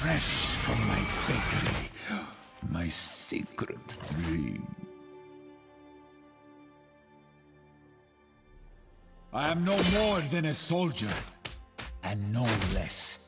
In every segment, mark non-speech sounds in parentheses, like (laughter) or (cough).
fresh from my bakery, my secret dream. I am no more than a soldier, and no less.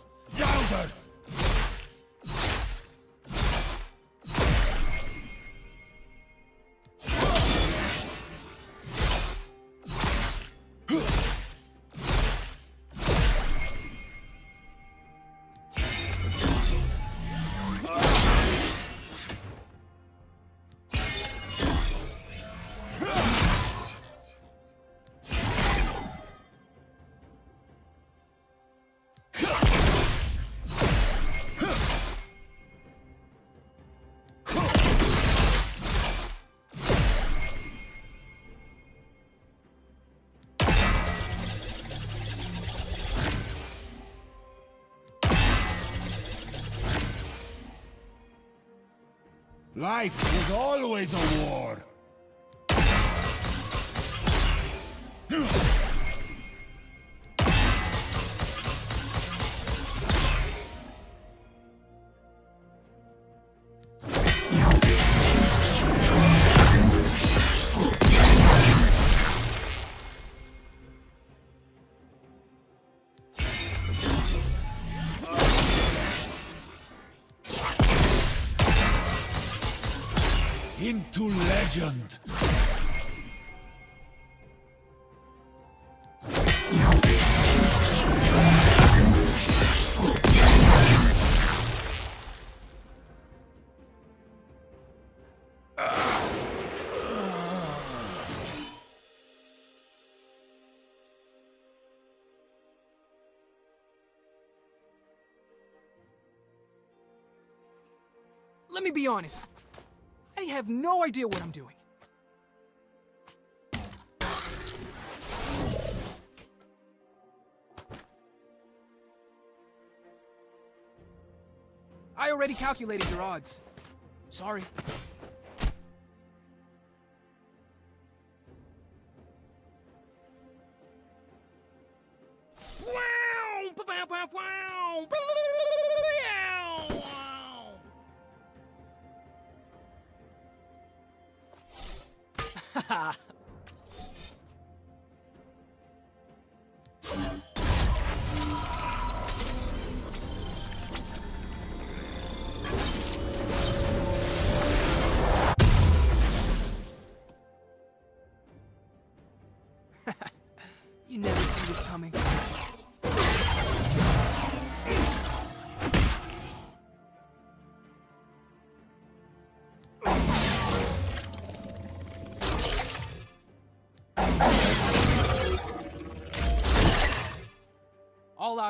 Life was always a war. Into legend. Let me be honest. I have no idea what I'm doing. I already calculated your odds. Sorry. You (laughs)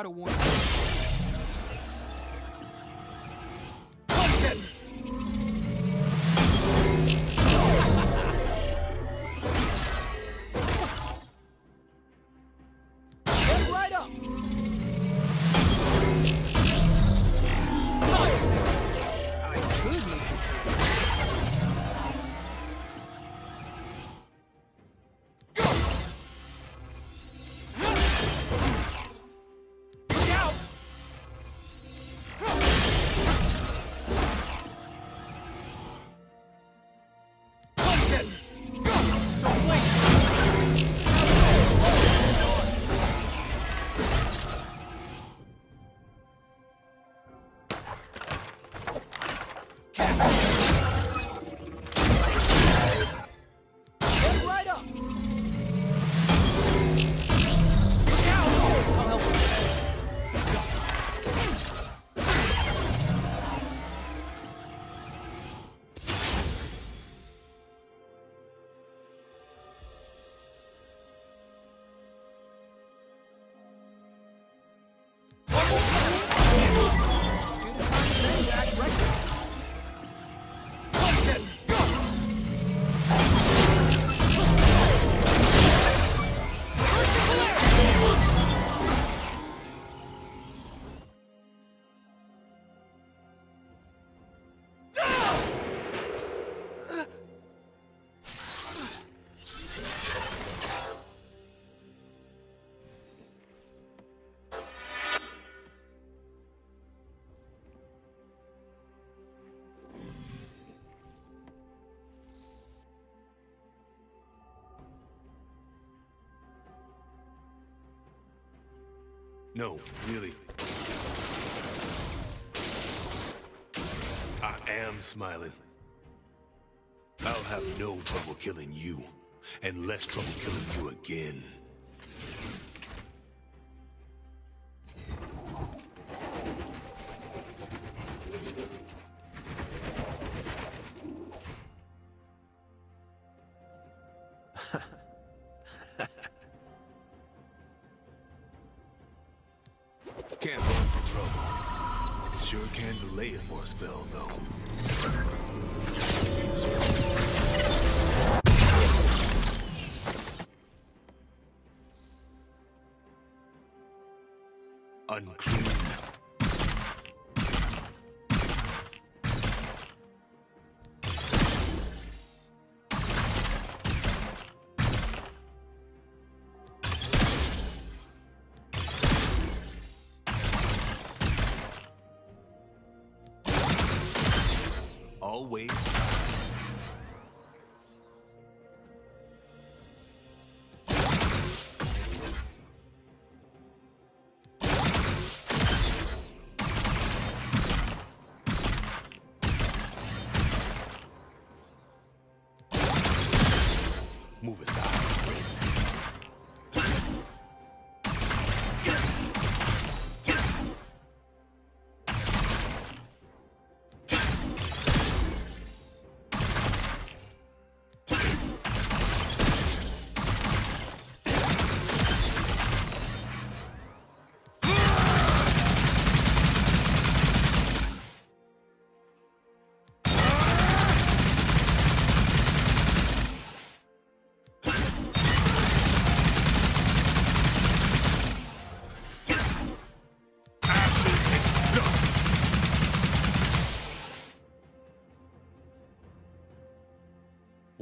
All out of Get No, really. I am smiling. I'll have no trouble killing you, and less trouble killing you again. Can delay it for a spell, though. Unclean. Always. Move aside,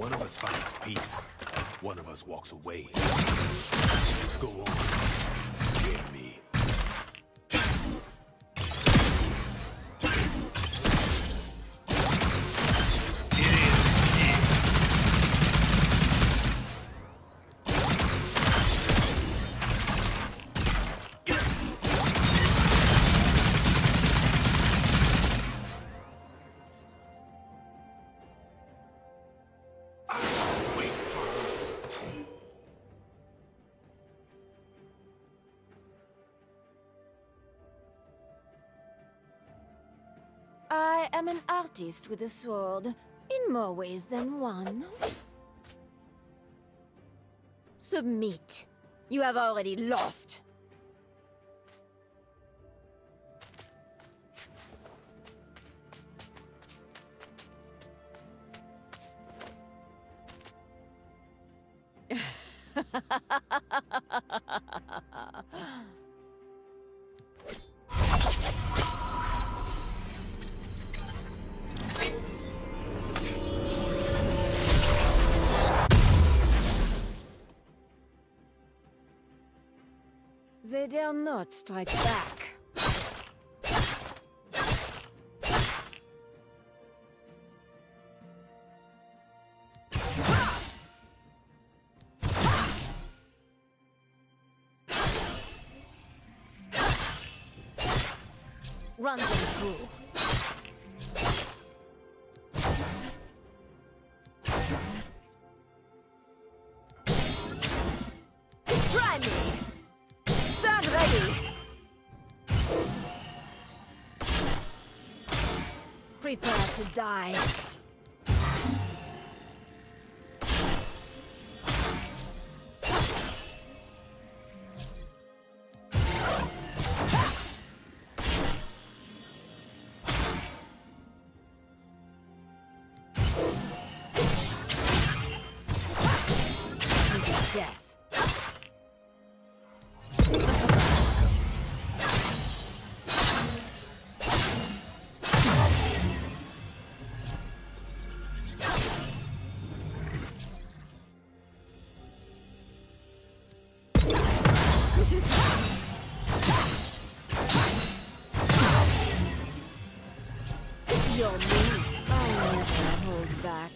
One of us finds peace. One of us walks away. Go on. I am an artist with a sword, in more ways than one. Submit. You have already lost. (laughs) not strike back. Run them through. Prepare to die. You're me. Oh, I never hold back.